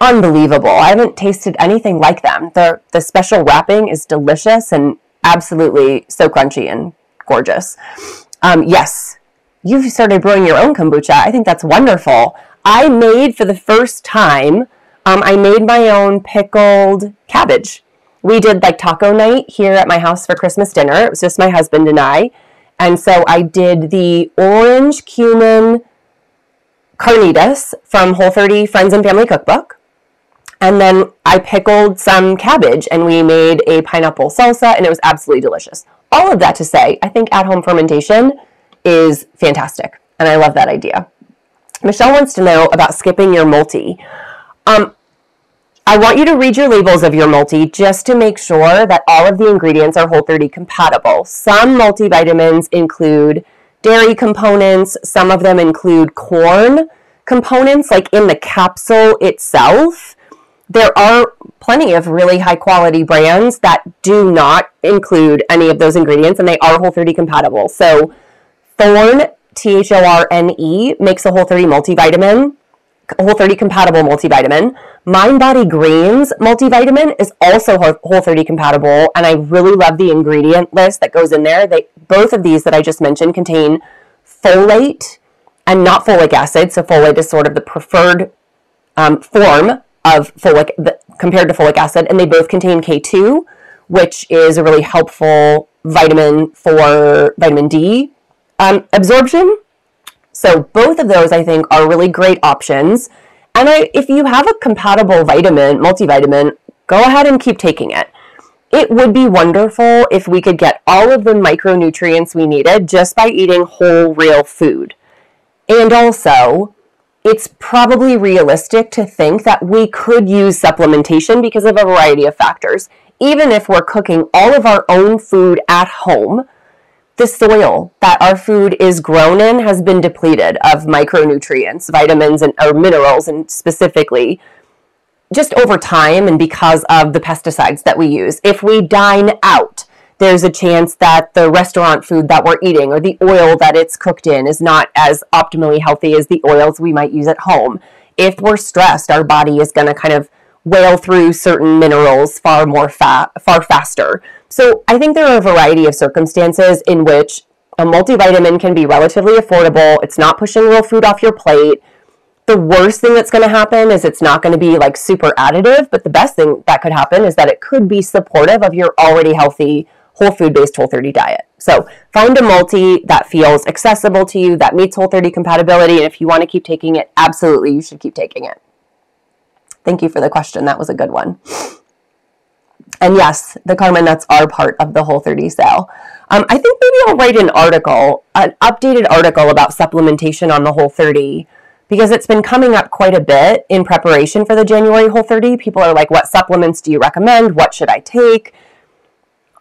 [SPEAKER 1] unbelievable. I haven't tasted anything like them. The the special wrapping is delicious and absolutely so crunchy and gorgeous. Um, yes, you've started brewing your own kombucha. I think that's wonderful. I made for the first time, um, I made my own pickled cabbage. We did like taco night here at my house for Christmas dinner. It was just my husband and I. And so I did the orange cumin carnitas from Whole 30 Friends and Family Cookbook. And then I pickled some cabbage and we made a pineapple salsa and it was absolutely delicious. All of that to say, I think at home fermentation is fantastic and I love that idea. Michelle wants to know about skipping your multi. Um, I want you to read your labels of your multi just to make sure that all of the ingredients are Whole 30 compatible. Some multivitamins include dairy components, some of them include corn components, like in the capsule itself there are plenty of really high quality brands that do not include any of those ingredients and they are Whole 30 compatible. So Thorne, T H O R N E, makes a Whole 30 multivitamin, Whole 30 compatible multivitamin. Mindbody Greens multivitamin is also Whole 30 compatible, and I really love the ingredient list that goes in there. They both of these that I just mentioned contain folate and not folic acid. So folate is sort of the preferred um, form of folic compared to folic acid, and they both contain K2, which is a really helpful vitamin for vitamin D um, absorption. So both of those, I think, are really great options. And I, if you have a compatible vitamin, multivitamin, go ahead and keep taking it. It would be wonderful if we could get all of the micronutrients we needed just by eating whole, real food. And also, it's probably realistic to think that we could use supplementation because of a variety of factors. Even if we're cooking all of our own food at home, the soil that our food is grown in has been depleted of micronutrients, vitamins, and or minerals, and specifically just over time and because of the pesticides that we use. If we dine out, there's a chance that the restaurant food that we're eating or the oil that it's cooked in is not as optimally healthy as the oils we might use at home. If we're stressed, our body is going to kind of whale through certain minerals far more far faster. So I think there are a variety of circumstances in which a multivitamin can be relatively affordable. It's not pushing real food off your plate. The worst thing that's going to happen is it's not going to be like super additive, but the best thing that could happen is that it could be supportive of your already healthy whole food based Whole 30 diet. So find a multi that feels accessible to you, that meets Whole 30 compatibility. And if you want to keep taking it, absolutely, you should keep taking it. Thank you for the question. That was a good one. And yes, the Karma nuts are part of the Whole 30 sale. Um, I think maybe I'll write an article, an updated article about supplementation on the Whole 30 because it's been coming up quite a bit in preparation for the January Whole 30. People are like, what supplements do you recommend? What should I take?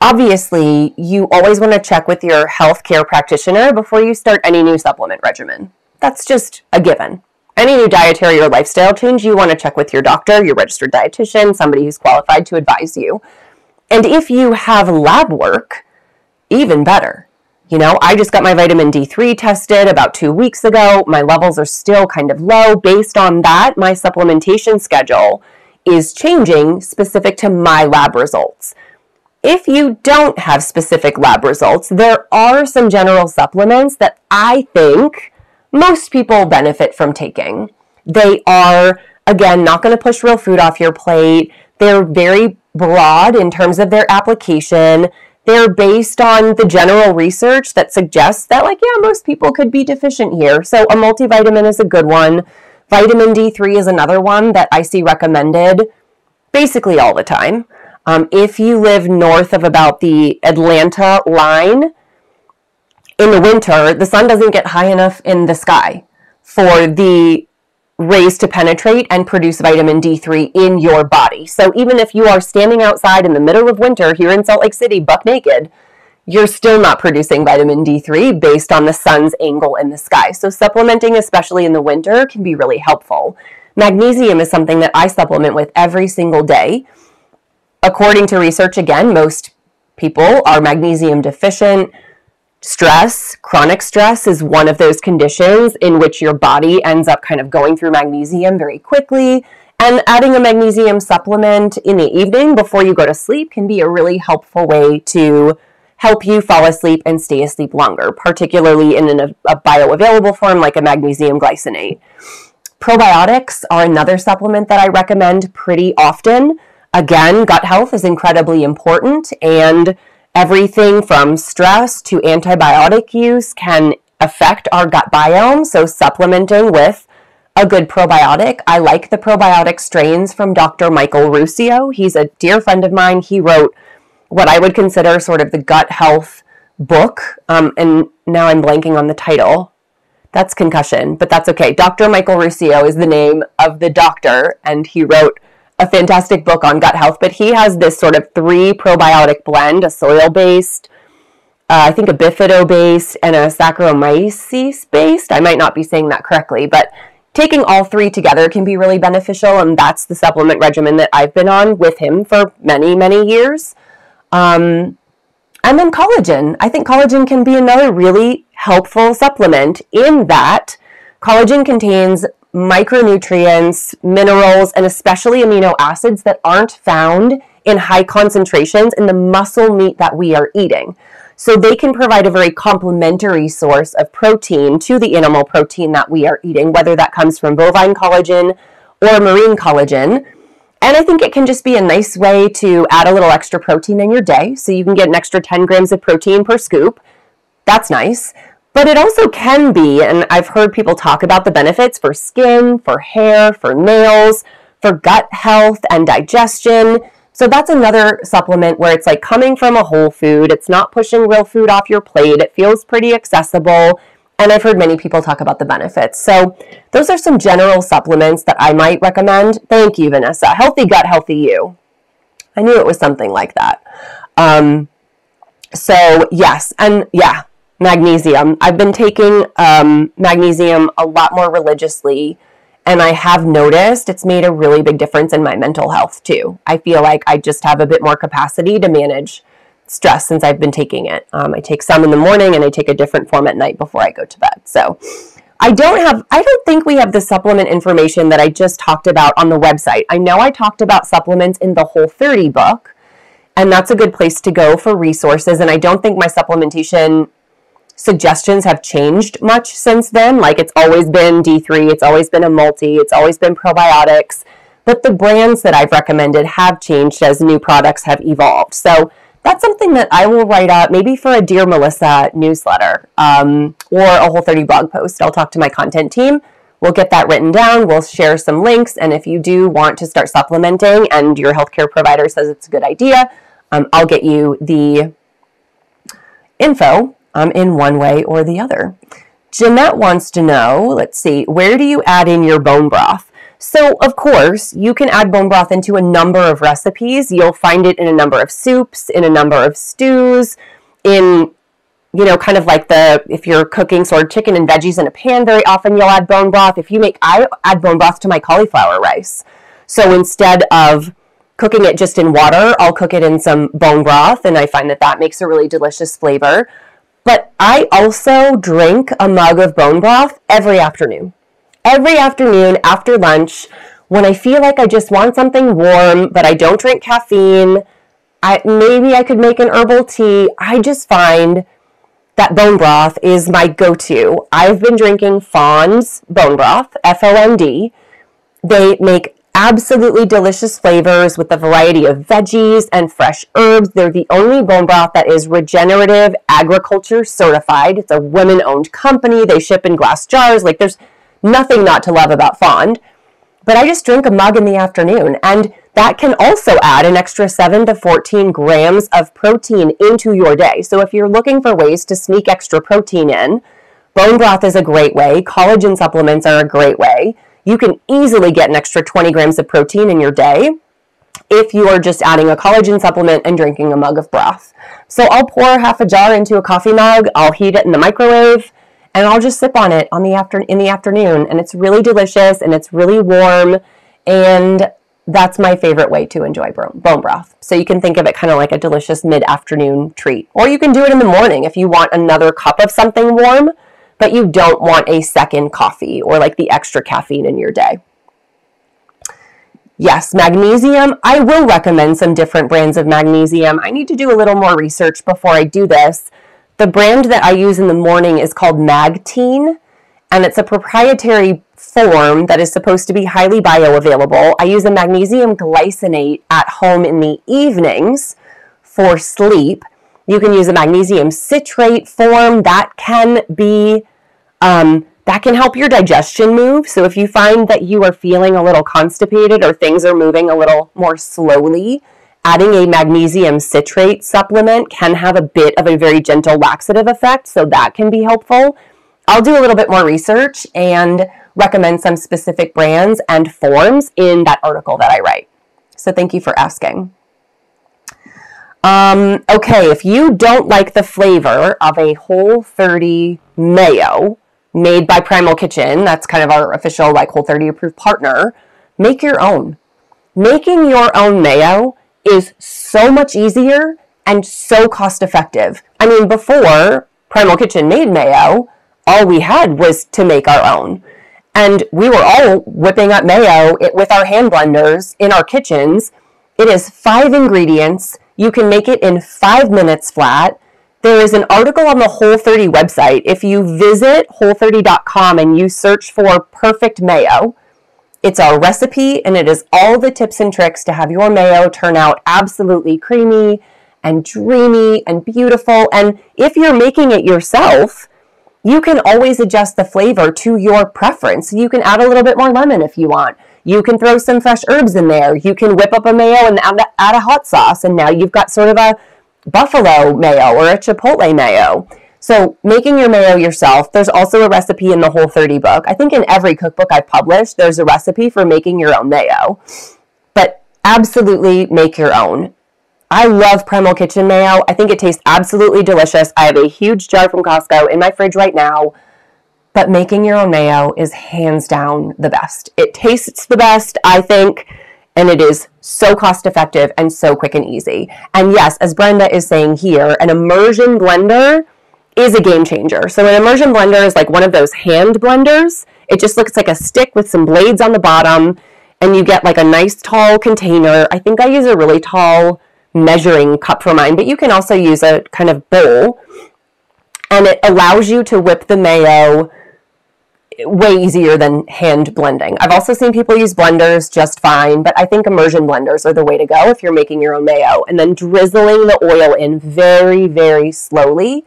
[SPEAKER 1] Obviously, you always want to check with your healthcare practitioner before you start any new supplement regimen. That's just a given. Any new dietary or lifestyle change, you want to check with your doctor, your registered dietitian, somebody who's qualified to advise you. And if you have lab work, even better. You know, I just got my vitamin D3 tested about two weeks ago. My levels are still kind of low. Based on that, my supplementation schedule is changing specific to my lab results. If you don't have specific lab results, there are some general supplements that I think most people benefit from taking. They are, again, not going to push real food off your plate. They're very broad in terms of their application. They're based on the general research that suggests that, like, yeah, most people could be deficient here. So a multivitamin is a good one. Vitamin D3 is another one that I see recommended basically all the time. Um, if you live north of about the Atlanta line, in the winter, the sun doesn't get high enough in the sky for the rays to penetrate and produce vitamin D3 in your body. So even if you are standing outside in the middle of winter here in Salt Lake City, buck naked, you're still not producing vitamin D3 based on the sun's angle in the sky. So supplementing, especially in the winter, can be really helpful. Magnesium is something that I supplement with every single day according to research, again, most people are magnesium deficient. Stress, chronic stress, is one of those conditions in which your body ends up kind of going through magnesium very quickly. And adding a magnesium supplement in the evening before you go to sleep can be a really helpful way to help you fall asleep and stay asleep longer, particularly in an, a bioavailable form like a magnesium glycinate. Probiotics are another supplement that I recommend pretty often. Again, gut health is incredibly important, and everything from stress to antibiotic use can affect our gut biome. So, supplementing with a good probiotic. I like the probiotic strains from Dr. Michael Ruscio. He's a dear friend of mine. He wrote what I would consider sort of the gut health book, um, and now I'm blanking on the title. That's concussion, but that's okay. Dr. Michael Ruscio is the name of the doctor, and he wrote a fantastic book on gut health, but he has this sort of three probiotic blend a soil based, uh, I think a bifido based, and a Saccharomyces based. I might not be saying that correctly, but taking all three together can be really beneficial, and that's the supplement regimen that I've been on with him for many, many years. Um, and then collagen. I think collagen can be another really helpful supplement in that collagen contains micronutrients, minerals, and especially amino acids that aren't found in high concentrations in the muscle meat that we are eating. So they can provide a very complementary source of protein to the animal protein that we are eating, whether that comes from bovine collagen or marine collagen. And I think it can just be a nice way to add a little extra protein in your day. So you can get an extra 10 grams of protein per scoop. That's nice. But it also can be, and I've heard people talk about the benefits for skin, for hair, for nails, for gut health and digestion. So that's another supplement where it's like coming from a whole food. It's not pushing real food off your plate. It feels pretty accessible. And I've heard many people talk about the benefits. So those are some general supplements that I might recommend. Thank you, Vanessa. Healthy gut, healthy you. I knew it was something like that. Um, so yes, and yeah, magnesium. I've been taking um, magnesium a lot more religiously, and I have noticed it's made a really big difference in my mental health too. I feel like I just have a bit more capacity to manage stress since I've been taking it. Um, I take some in the morning and I take a different form at night before I go to bed. So I don't have, I don't think we have the supplement information that I just talked about on the website. I know I talked about supplements in the Whole 30 book, and that's a good place to go for resources. And I don't think my supplementation suggestions have changed much since then. Like it's always been D3, it's always been a multi, it's always been probiotics. But the brands that I've recommended have changed as new products have evolved. So that's something that I will write up maybe for a Dear Melissa newsletter um, or a Whole 30 blog post. I'll talk to my content team. We'll get that written down. We'll share some links. And if you do want to start supplementing and your healthcare provider says it's a good idea, um, I'll get you the info um, in one way or the other. Jeanette wants to know, let's see, where do you add in your bone broth? So, of course, you can add bone broth into a number of recipes. You'll find it in a number of soups, in a number of stews, in, you know, kind of like the, if you're cooking sort of chicken and veggies in a pan, very often you'll add bone broth. If you make, I add bone broth to my cauliflower rice. So instead of cooking it just in water, I'll cook it in some bone broth, and I find that that makes a really delicious flavor. But I also drink a mug of bone broth every afternoon every afternoon after lunch when I feel like I just want something warm, but I don't drink caffeine. I, maybe I could make an herbal tea. I just find that bone broth is my go to. I've been drinking Fond's bone broth, F O N D. They make absolutely delicious flavors with a variety of veggies and fresh herbs. They're the only bone broth that is regenerative agriculture certified. It's a women owned company. They ship in glass jars. Like there's Nothing not to love about Fond. But I just drink a mug in the afternoon, and that can also add an extra 7 to 14 grams of protein into your day. So if you're looking for ways to sneak extra protein in, bone broth is a great way. Collagen supplements are a great way. You can easily get an extra 20 grams of protein in your day if you are just adding a collagen supplement and drinking a mug of broth. So I'll pour half a jar into a coffee mug, I'll heat it in the microwave, and I'll just sip on it on the after in the afternoon and it's really delicious and it's really warm and that's my favorite way to enjoy bone broth. So you can think of it kind of like a delicious mid-afternoon treat. Or you can do it in the morning if you want another cup of something warm, but you don't want a second coffee or like the extra caffeine in your day. Yes, magnesium. I will recommend some different brands of magnesium. I need to do a little more research before I do this. The brand that I use in the morning is called Magtein, and it's a proprietary form that is supposed to be highly bioavailable. I use a magnesium glycinate at home in the evenings for sleep. You can use a magnesium citrate form that can be um, that can help your digestion move. So if you find that you are feeling a little constipated or things are moving a little more slowly, adding a magnesium citrate supplement can have a bit of a very gentle laxative effect, so that can be helpful. I'll do a little bit more research and recommend some specific brands and forms in that article that I write. So thank you for asking. Um, okay, if you don't like the flavor of a Whole 30 mayo made by Primal Kitchen, that's kind of our official like Whole 30 approved partner, make your own. Making your own mayo is so much easier and so cost effective. I mean, before Primal Kitchen made mayo, all we had was to make our own. And we were all whipping up mayo with our hand blenders in our kitchens. It is five ingredients. You can make it in five minutes flat. There is an article on the Whole30 website. If you visit whole30.com and you search for perfect mayo, it's our recipe and it is all the tips and tricks to have your mayo turn out absolutely creamy and dreamy and beautiful. And if you're making it yourself, you can always adjust the flavor to your preference. You can add a little bit more lemon if you want. You can throw some fresh herbs in there. You can whip up a mayo and add, add a hot sauce. And now you've got sort of a buffalo mayo or a chipotle mayo. So making your mayo yourself, there's also a recipe in the Whole 30 book. I think in every cookbook I've published, there's a recipe for making your own mayo. But absolutely make your own. I love Primal Kitchen mayo. I think it tastes absolutely delicious. I have a huge jar from Costco in my fridge right now. But making your own mayo is hands down the best. It tastes the best, I think, and it is so cost effective and so quick and easy. And yes, as Brenda is saying here, an immersion blender is a game changer. So an immersion blender is like one of those hand blenders. It just looks like a stick with some blades on the bottom and you get like a nice tall container. I think I use a really tall measuring cup for mine, but you can also use a kind of bowl and it allows you to whip the mayo way easier than hand blending. I've also seen people use blenders just fine, but I think immersion blenders are the way to go if you're making your own mayo. And then drizzling the oil in very, very slowly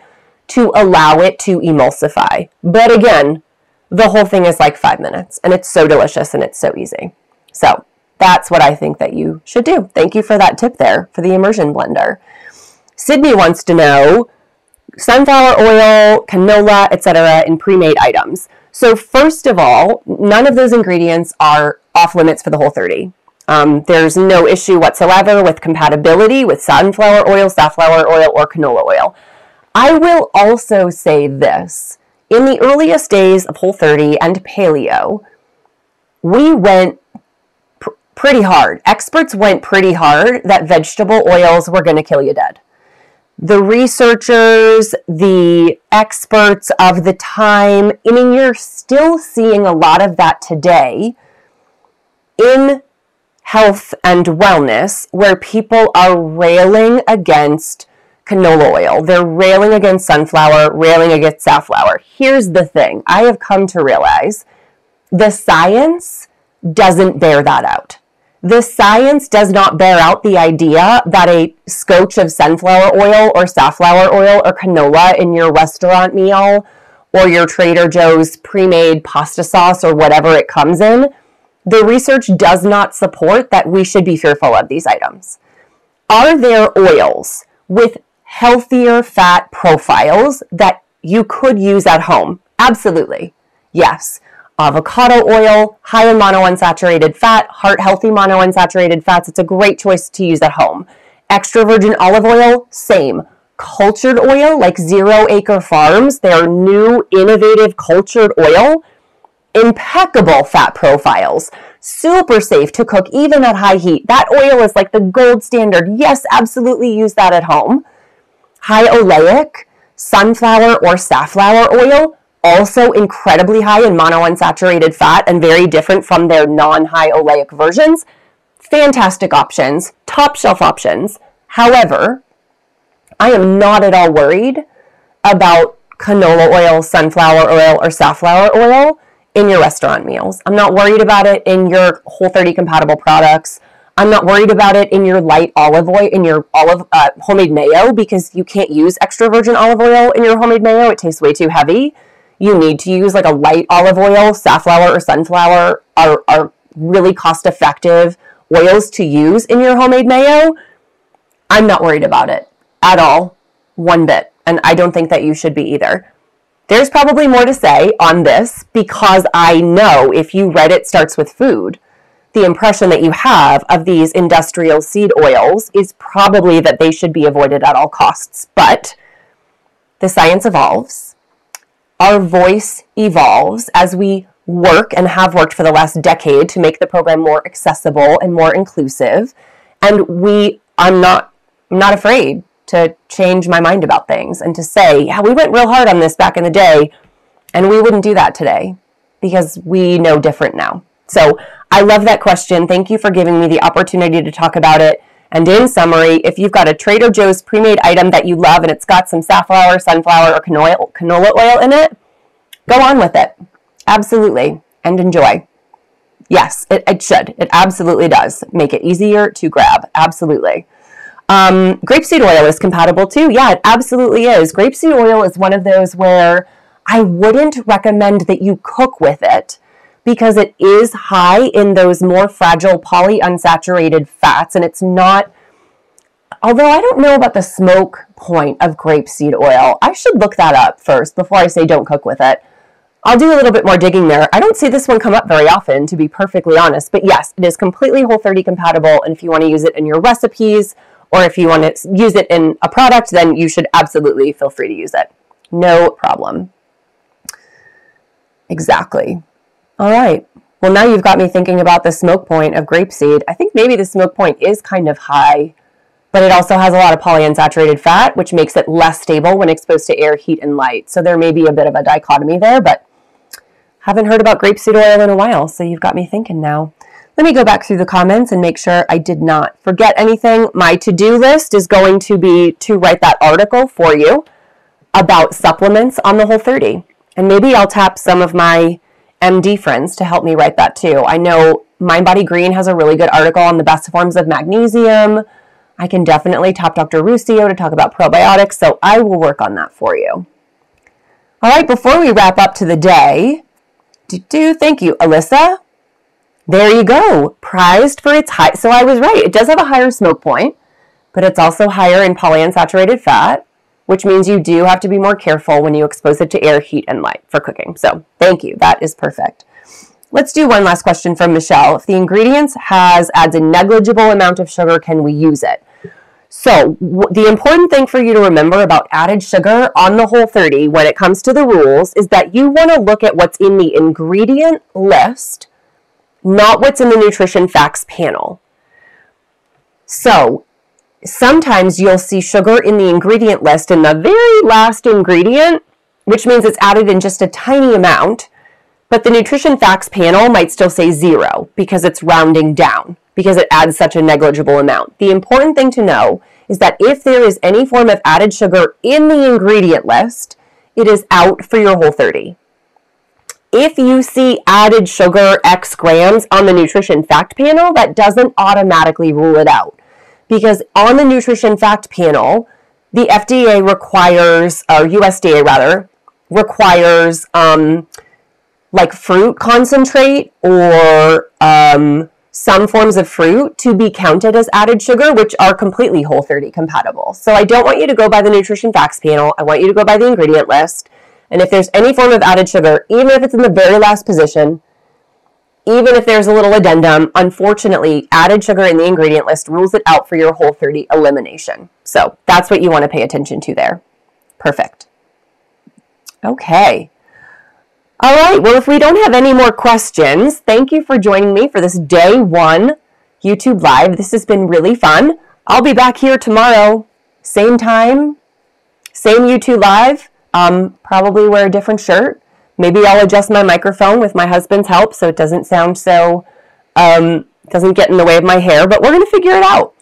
[SPEAKER 1] to allow it to emulsify. But again, the whole thing is like five minutes and it's so delicious and it's so easy. So that's what I think that you should do. Thank you for that tip there for the immersion blender. Sydney wants to know sunflower oil, canola, etc. in pre-made items. So, first of all, none of those ingredients are off limits for the whole 30. Um, there's no issue whatsoever with compatibility with sunflower oil, safflower oil, or canola oil. I will also say this in the earliest days of Whole 30 and paleo, we went pr- pretty hard. Experts went pretty hard that vegetable oils were going to kill you dead the researchers, the experts of the time. I mean, you're still seeing a lot of that today in health and wellness where people are railing against canola oil. They're railing against sunflower, railing against safflower. Here's the thing I have come to realize the science doesn't bear that out. The science does not bear out the idea that a scotch of sunflower oil or safflower oil or canola in your restaurant meal or your Trader Joe's pre made pasta sauce or whatever it comes in, the research does not support that we should be fearful of these items. Are there oils with healthier fat profiles that you could use at home? Absolutely. Yes avocado oil, high in monounsaturated fat, heart healthy monounsaturated fats. It's a great choice to use at home. Extra virgin olive oil, same. Cultured oil, like Zero Acre Farms, their new innovative cultured oil, impeccable fat profiles, super safe to cook even at high heat. That oil is like the gold standard. Yes, absolutely use that at home. High oleic, sunflower or safflower oil, also incredibly high in monounsaturated fat and very different from their non-high oleic versions. Fantastic options, top shelf options. However, I am not at all worried about canola oil, sunflower oil, or safflower oil in your restaurant meals. I'm not worried about it in your Whole 30 compatible products. I'm not worried about it in your light olive oil, in your olive uh, homemade mayo, because you can't use extra virgin olive oil in your homemade mayo. It tastes way too heavy you need to use like a light olive oil, safflower or sunflower are, are really cost effective oils to use in your homemade mayo. I'm not worried about it at all, one bit. And I don't think that you should be either. There's probably more to say on this because I know if you read it starts with food, the impression that you have of these industrial seed oils is probably that they should be avoided at all costs. But the science evolves our voice evolves as we work and have worked for the last decade to make the program more accessible and more inclusive. And we, I'm not, I'm not afraid to change my mind about things and to say, yeah, we went real hard on this back in the day, and we wouldn't do that today because we know different now. So I love that question. Thank you for giving me the opportunity to talk about it. And in summary, if you've got a Trader Joe's pre-made item that you love and it's got some safflower, sunflower, or canola, oil in it, go on with it. Absolutely. And enjoy. Yes, it, it should. It absolutely does make it easier to grab. Absolutely. Um, grapeseed oil is compatible too. Yeah, it absolutely is. Grapeseed oil is one of those where I wouldn't recommend that you cook with it because it is high in those more fragile polyunsaturated fats and it's not although I don't know about the smoke point of grapeseed oil. I should look that up first before I say don't cook with it. I'll do a little bit more digging there. I don't see this one come up very often, to be perfectly honest, but yes, it is completely Whole 30 compatible. And if you want to use it in your recipes or if you want to use it in a product, then you should absolutely feel free to use it. No problem. Exactly. All right. Well, now you've got me thinking about the smoke point of grapeseed. I think maybe the smoke point is kind of high, but it also has a lot of polyunsaturated fat, which makes it less stable when exposed to air, heat, and light. So there may be a bit of a dichotomy there, but haven't heard about grapeseed oil in a while, so you've got me thinking now. Let me go back through the comments and make sure I did not forget anything. My to-do list is going to be to write that article for you about supplements on the Whole 30. And maybe I'll tap some of my MD friends to help me write that too. I know MindBody Green has a really good article on the best forms of magnesium. I can definitely tap Dr. Ruscio to talk about probiotics, so I will work on that for you. All right, before we wrap up to the day, do, do thank you, Alyssa. There you go. Prized for its high. So I was right. It does have a higher smoke point, but it's also higher in polyunsaturated fat, which means you do have to be more careful when you expose it to air, heat, and light for cooking. So thank you. That is perfect. Let's do one last question from Michelle. If the ingredients has adds a negligible amount of sugar, can we use it? So the important thing for you to remember about added sugar on the Whole 30 when it comes to the rules is that you want to look at what's in the ingredient list, not what's in the nutrition facts panel. So sometimes you'll see sugar in the ingredient list in the very last ingredient, which means it's added in just a tiny amount, but the nutrition facts panel might still say zero because it's rounding down because it adds such a negligible amount. The important thing to know is that if there is any form of added sugar in the ingredient list, it is out for your whole 30. If you see added sugar X grams on the nutrition fact panel, that doesn't automatically rule it out because on the nutrition fact panel, the FDA requires, or USDA rather, requires um, like fruit concentrate or um, some forms of fruit to be counted as added sugar, which are completely Whole 30 compatible. So I don't want you to go by the nutrition facts panel. I want you to go by the ingredient list. And if there's any form of added sugar, even if it's in the very last position, even if there's a little addendum, unfortunately, added sugar in the ingredient list rules it out for your whole 30 elimination. So that's what you want to pay attention to there. Perfect. Okay. All right. Well, if we don't have any more questions, thank you for joining me for this day one YouTube Live. This has been really fun. I'll be back here tomorrow, same time, same YouTube Live. Um, probably wear a different shirt Maybe I'll adjust my microphone with my husband's help so it doesn't sound so, um, doesn't get in the way of my hair, but we're going to figure it out.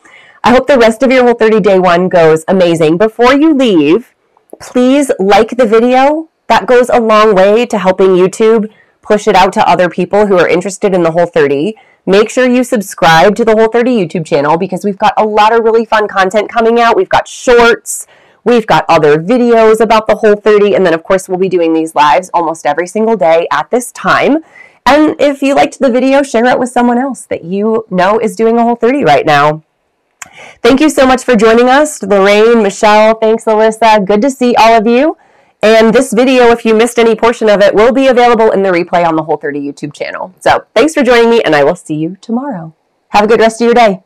[SPEAKER 1] I hope the rest of your Whole 30 Day 1 goes amazing. Before you leave, please like the video. That goes a long way to helping YouTube push it out to other people who are interested in the Whole 30. Make sure you subscribe to the Whole 30 YouTube channel because we've got a lot of really fun content coming out. We've got shorts, We've got other videos about the Whole 30, and then of course we'll be doing these lives almost every single day at this time. And if you liked the video, share it with someone else that you know is doing a Whole 30 right now. Thank you so much for joining us. Lorraine, Michelle, thanks Alyssa. Good to see all of you. And this video, if you missed any portion of it, will be available in the replay on the Whole 30 YouTube channel. So thanks for joining me, and I will see you tomorrow. Have a good rest of your day.